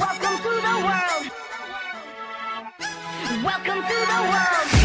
Welcome to the world. Welcome to the world.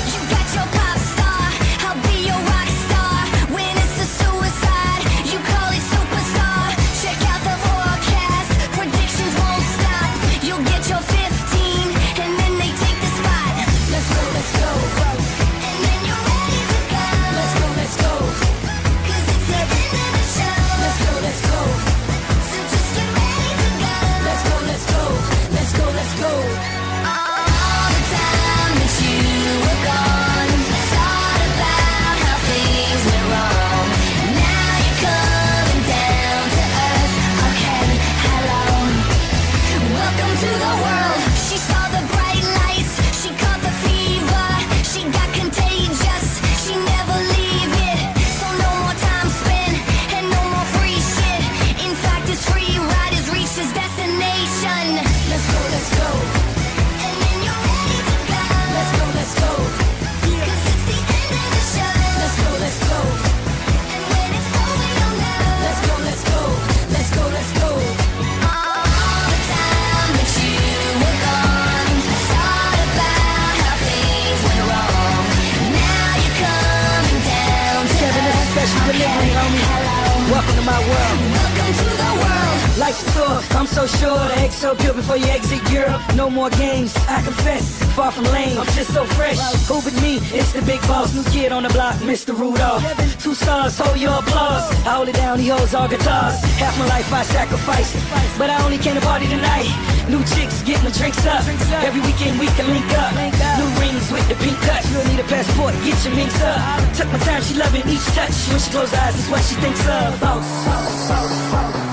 so sure the ex so pure before you exit Europe. No more games, I confess. Far from lame, I'm just so fresh. Who but me? It's the big boss, new kid on the block, Mr. Rudolf. Two stars, hold your applause. I hold it down, he holds all guitars. Half my life I sacrificed, but I only came to party tonight. New chicks, get my drinks up. Every weekend we can link up. New rings with the pink cuts. You'll need a passport, get your minks up. Took my time, she loving each touch. When she close eyes, that's what she thinks of.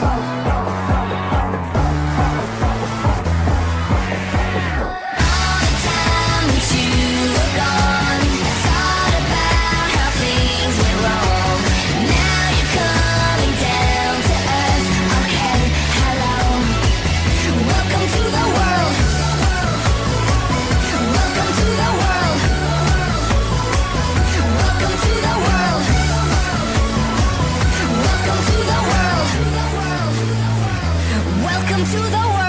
Welcome to the world.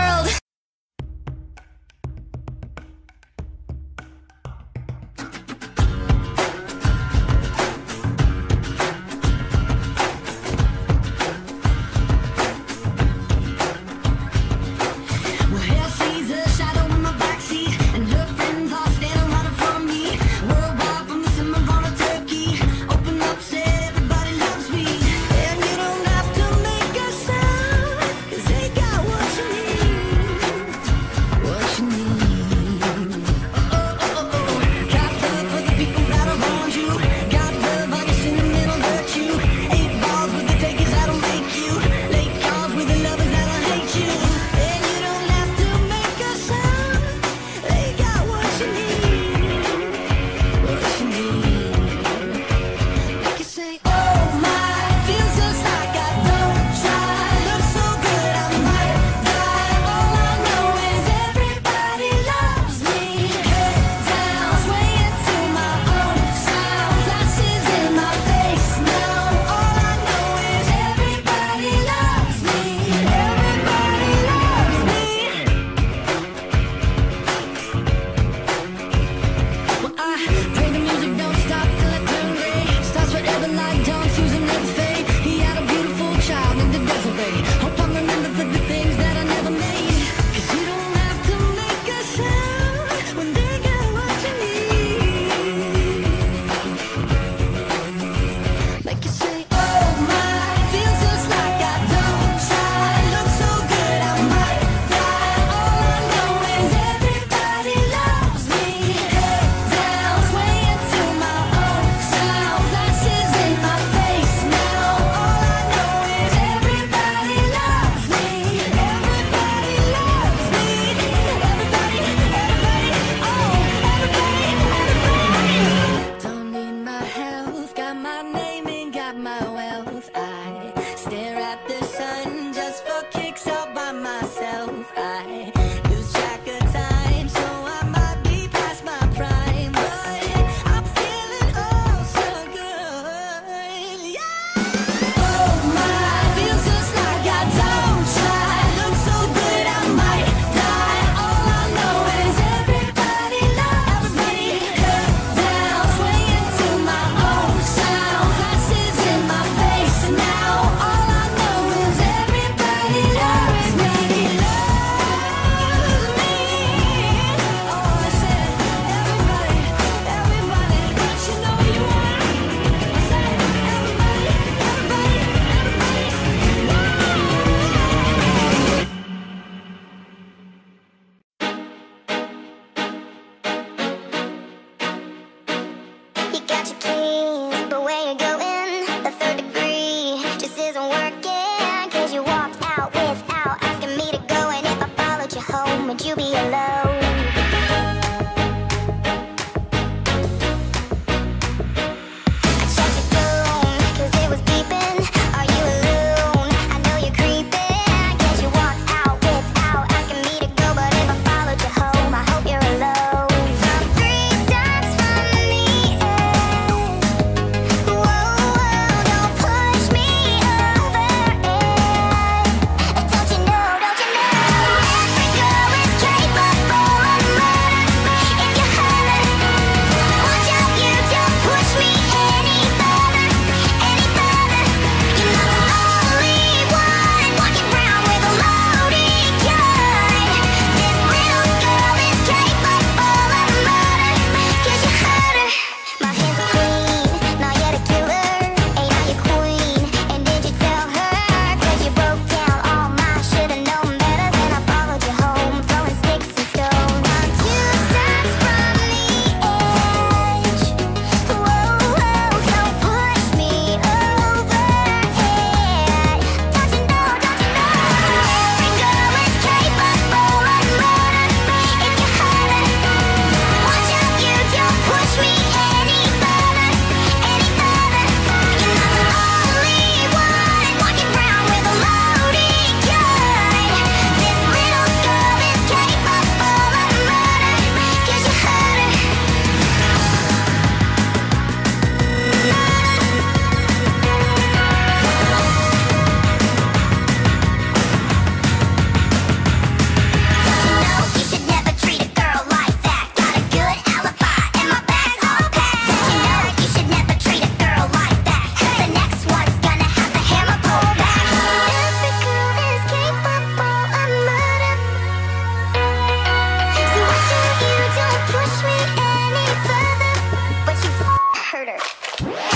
Yeah.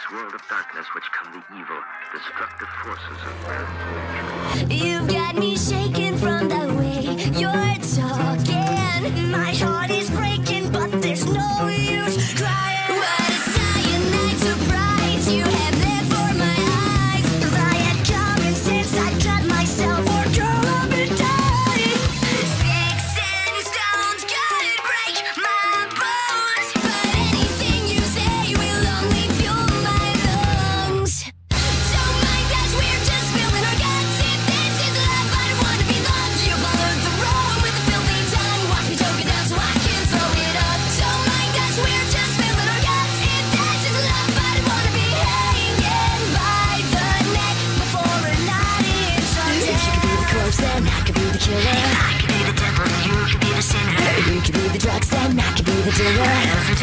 this world of darkness which come the evil, destructive forces of man. You've got me shaking from the way you're talking. My heart is breaking. away.